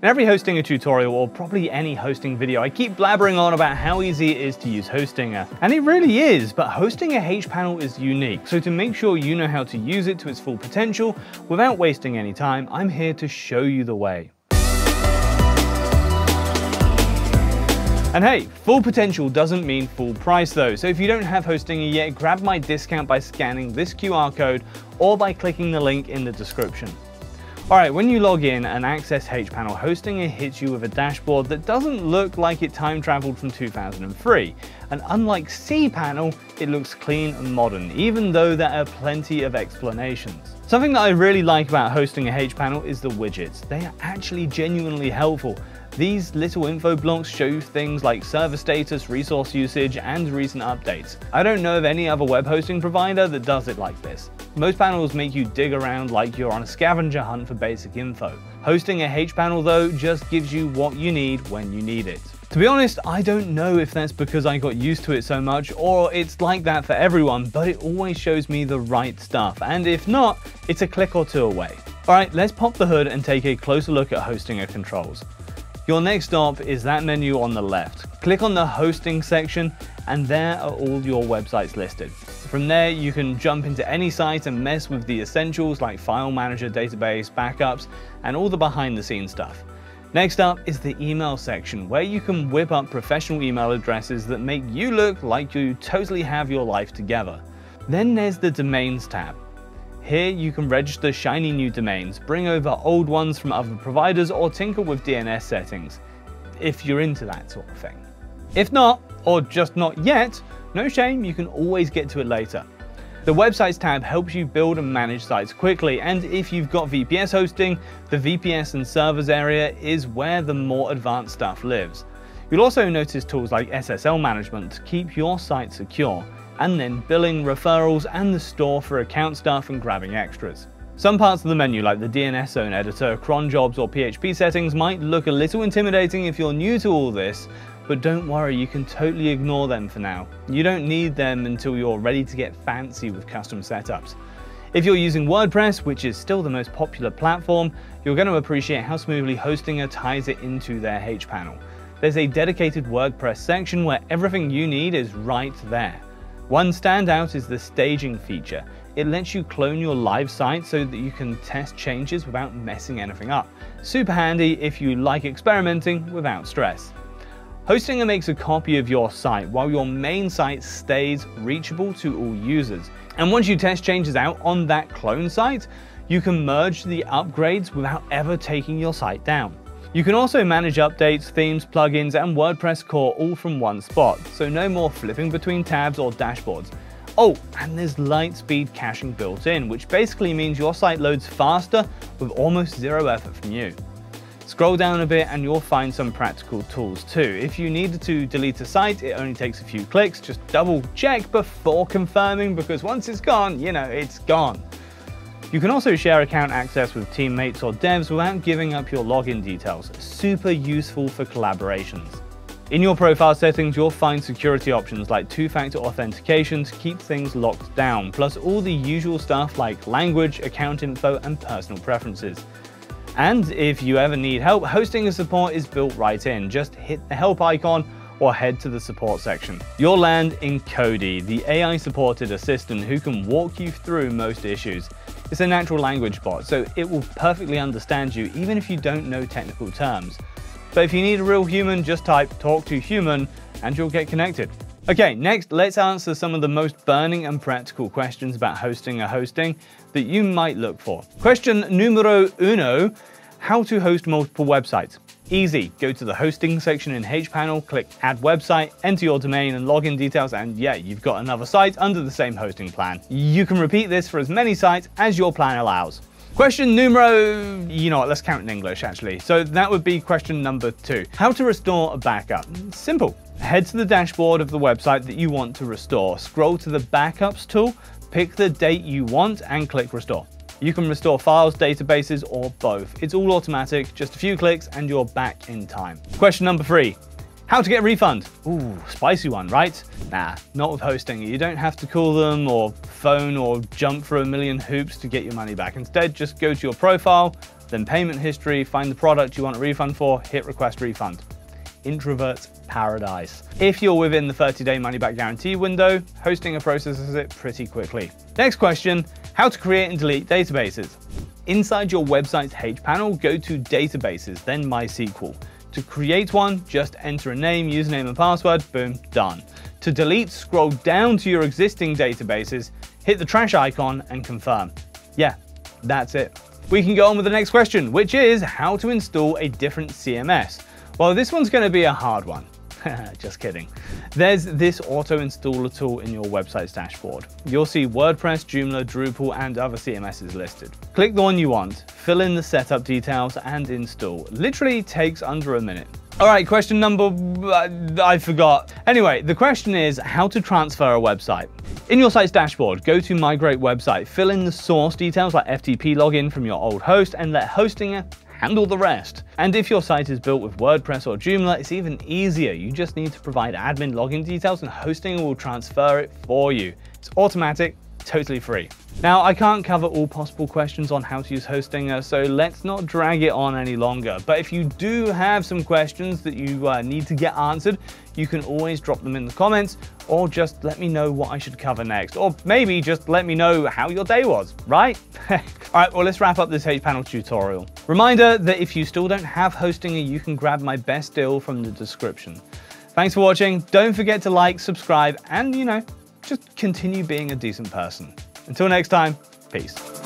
In every Hostinger tutorial, or probably any hosting video, I keep blabbering on about how easy it is to use Hostinger. And it really is, but hosting Hostinger hPanel is unique, so to make sure you know how to use it to its full potential, without wasting any time, I'm here to show you the way. And hey, full potential doesn't mean full price though, so if you don't have Hostinger yet, grab my discount by scanning this QR code or by clicking the link in the description. Alright, when you log in and access hPanel, it hits you with a dashboard that doesn't look like it time traveled from 2003. And unlike cPanel, it looks clean and modern, even though there are plenty of explanations. Something that I really like about Hostinger hPanel is the widgets. They are actually genuinely helpful. These little info blocks show you things like server status, resource usage, and recent updates. I don't know of any other web hosting provider that does it like this. Most panels make you dig around like you're on a scavenger hunt for basic info. Hostinger hPanel though just gives you what you need when you need it. To be honest, I don't know if that's because I got used to it so much or it's like that for everyone, but it always shows me the right stuff, and if not, it's a click or two away. Alright, let's pop the hood and take a closer look at Hostinger controls. Your next stop is that menu on the left. Click on the hosting section and there are all your websites listed. From there, you can jump into any site and mess with the essentials like file manager, database, backups, and all the behind the scenes stuff. Next up is the email section, where you can whip up professional email addresses that make you look like you totally have your life together. Then there's the domains tab. Here you can register shiny new domains, bring over old ones from other providers or tinker with DNS settings, if you're into that sort of thing. If not, or just not yet, no shame, you can always get to it later. The Websites tab helps you build and manage sites quickly, and if you've got VPS hosting, the VPS and servers area is where the more advanced stuff lives. You'll also notice tools like SSL management to keep your site secure, and then billing, referrals, and the store for account stuff and grabbing extras. Some parts of the menu, like the DNS zone editor, cron jobs, or PHP settings, might look a little intimidating if you're new to all this, but don't worry, you can totally ignore them for now. You don't need them until you're ready to get fancy with custom setups. If you're using WordPress, which is still the most popular platform, you're going to appreciate how smoothly Hostinger ties it into their hPanel. There's a dedicated WordPress section where everything you need is right there. One standout is the staging feature. It lets you clone your live site so that you can test changes without messing anything up. Super handy if you like experimenting without stress. Hostinger makes a copy of your site while your main site stays reachable to all users. And once you test changes out on that clone site, you can merge the upgrades without ever taking your site down. You can also manage updates, themes, plugins, and WordPress core all from one spot, so no more flipping between tabs or dashboards. Oh, and there's LiteSpeed caching built in, which basically means your site loads faster with almost zero effort from you. Scroll down a bit and you'll find some practical tools too. If you needed to delete a site, it only takes a few clicks, just double check before confirming because once it's gone, you know, it's gone. You can also share account access with teammates or devs without giving up your login details, super useful for collaborations. In your profile settings, you'll find security options like two-factor authentication to keep things locked down, plus all the usual stuff like language, account info, and personal preferences. And if you ever need help, Hostinger support is built right in. Just hit the help icon or head to the support section. You'll land in Kodee, the AI-supported assistant who can walk you through most issues. It's a natural language bot, so it will perfectly understand you even if you don't know technical terms. But if you need a real human, just type talk to human and you'll get connected. Okay, next let's answer some of the most burning and practical questions about Hostinger hosting that you might look for. Question numero uno, how to host multiple websites. Easy, go to the hosting section in hPanel, click add website, enter your domain and login details and yeah, you've got another site under the same hosting plan. You can repeat this for as many sites as your plan allows. Question numero, you know what, let's count in English actually. So that would be question number two. How to restore a backup? Simple. Head to the dashboard of the website that you want to restore, scroll to the backups tool, pick the date you want and click restore. You can restore files, databases, or both. It's all automatic, just a few clicks and you're back in time. Question number three, how to get a refund? Ooh, spicy one, right? Nah, not with hosting. You don't have to call them or phone or jump through a million hoops to get your money back. Instead, just go to your profile, then payment history, find the product you want a refund for, hit request refund. Introvert's paradise. If you're within the 30-day money-back guarantee window, Hostinger processes it pretty quickly. Next question, how to create and delete databases. Inside your website's hPanel, go to Databases, then MySQL. To create one, just enter a name, username and password, boom, done. To delete, scroll down to your existing databases, hit the trash icon and confirm. Yeah, that's it. We can go on with the next question, which is how to install a different CMS. Well, this one's to be a hard one. Just kidding. There's this auto installer tool in your website's dashboard. You'll see WordPress, Joomla, Drupal, and other CMSs listed. Click the one you want, fill in the setup details, and install. Literally takes under a minute. All right, question number, uh, I forgot. Anyway, the question is how to transfer a website. In your site's dashboard, go to Migrate Website, fill in the source details like FTP login from your old host, and let Hostinger handle the rest. And if your site is built with WordPress or Joomla, it's even easier. You just need to provide admin login details and hosting will transfer it for you. It's automatic, totally free. Now, I can't cover all possible questions on how to use Hostinger, so let's not drag it on any longer. But if you do have some questions that you uh, need to get answered, you can always drop them in the comments or just let me know what I should cover next. Or maybe just let me know how your day was, right? all right, well, let's wrap up this hPanel tutorial. Reminder that if you still don't have Hostinger, you can grab my best deal from the description. Thanks for watching. Don't forget to like, subscribe, and, you know, just continue being a decent person. Until next time, peace.